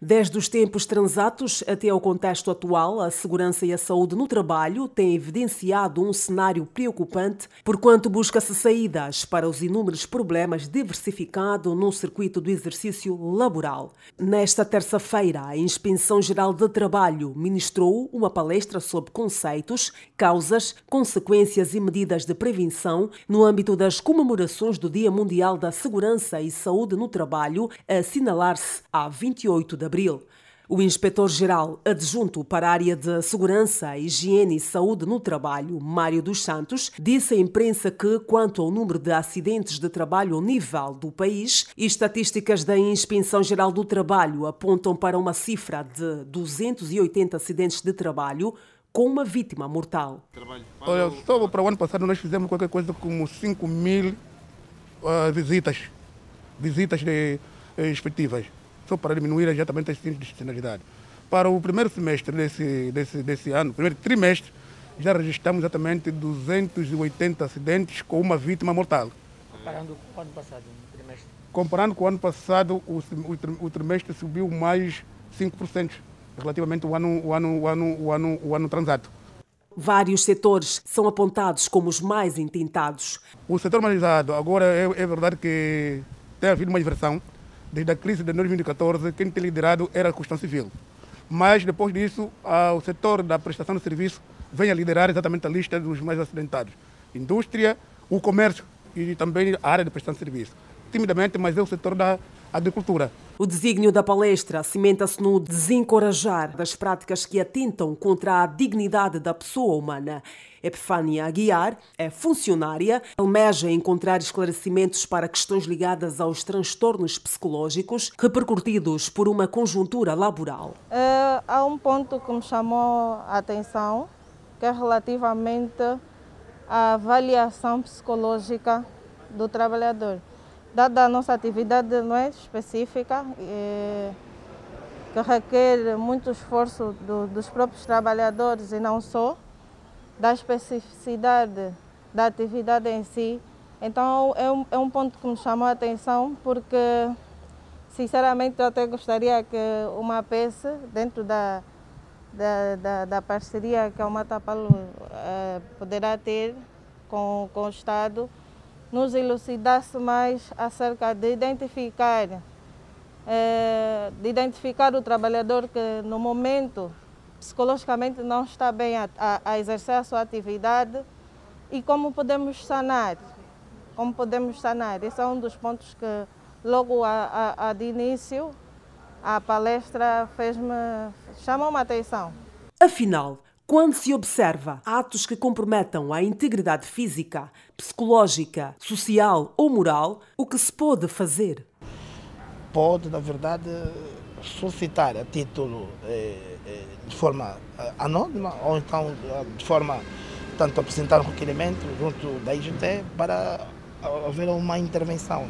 Desde os tempos transatos até ao contexto atual, a segurança e a saúde no trabalho têm evidenciado um cenário preocupante, porquanto busca-se saídas para os inúmeros problemas diversificados no circuito do exercício laboral. Nesta terça-feira, a Inspeção Geral de Trabalho ministrou uma palestra sobre conceitos, causas, consequências e medidas de prevenção no âmbito das comemorações do Dia Mundial da Segurança e Saúde no Trabalho, a assinalar-se a 28 de abril. O inspetor-geral adjunto para a área de Segurança, Higiene e Saúde no Trabalho, Mário dos Santos, disse à imprensa que, quanto ao número de acidentes de trabalho ao nível do país, estatísticas da Inspeção-Geral do Trabalho apontam para uma cifra de 280 acidentes de trabalho, com uma vítima mortal. Olha, só para o ano passado nós fizemos qualquer coisa como 5 mil uh, visitas, visitas de, eh, efetivas só para diminuir exatamente esse tipo de externalidade. Para o primeiro semestre desse, desse, desse ano, primeiro trimestre, já registramos exatamente 280 acidentes com uma vítima mortal. Comparando com o ano passado, no trimestre? Comparando com o ano passado, o, o, o trimestre subiu mais 5% relativamente ao ano, o ano, o ano, o ano, o ano transato. Vários setores são apontados como os mais intentados. O setor analisado, agora é, é verdade que tem havido uma inversão desde a crise de 2014, quem tem liderado era a construção civil. Mas depois disso, o setor da prestação de serviço vem a liderar exatamente a lista dos mais acidentados. Indústria, o comércio e também a área de prestação de serviço. Timidamente, mas é o setor da agricultura. O desígnio da palestra cimenta-se no desencorajar das práticas que atentam contra a dignidade da pessoa humana. Epifânia Aguiar é funcionária, almeja encontrar esclarecimentos para questões ligadas aos transtornos psicológicos repercutidos por uma conjuntura laboral. É, há um ponto que me chamou a atenção, que é relativamente à avaliação psicológica do trabalhador dada a nossa atividade não é específica, é, que requer muito esforço do, dos próprios trabalhadores e não só, da especificidade da atividade em si. Então é um, é um ponto que me chamou a atenção porque, sinceramente, eu até gostaria que uma peça dentro da, da, da, da parceria que a Matapalo é, poderá ter com, com o Estado, nos elucidasse mais acerca de identificar, é, de identificar o trabalhador que no momento psicologicamente não está bem a, a, a exercer a sua atividade e como podemos sanar. Como podemos sanar. Esse é um dos pontos que logo a, a, a de início a palestra fez-me chamou-me a atenção. Afinal, quando se observa atos que comprometam a integridade física, psicológica, social ou moral, o que se pode fazer? Pode, na verdade, solicitar a título eh, eh, de forma eh, anônima ou então de forma tanto apresentar um requerimento junto da IGT para haver uma intervenção.